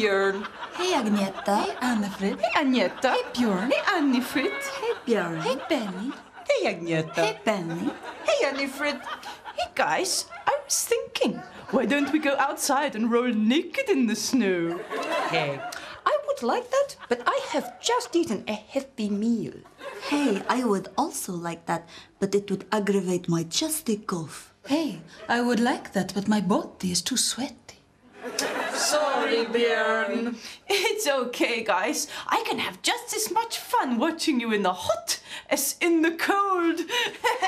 Björn. Hej Agneta. Hej Anna-Frid. Hej Agneta. Hej Björn. Hej Anni-Frid. Hej Björn. Hej Benny. Hej Agneta. Hej Benny. Hey, Anni-Frid. Hey, guys. I was thinking, why don't we go outside and roll naked in the snow? Hey, I would like that, but I have just eaten a heavy meal. Hey, I would also like that, but it would aggravate my chesty cough. Hey, I would like that, but my body is too sweaty. Sorry, Björn. It's okay, guys. I can have just as much fun watching you in the hot as in the cold.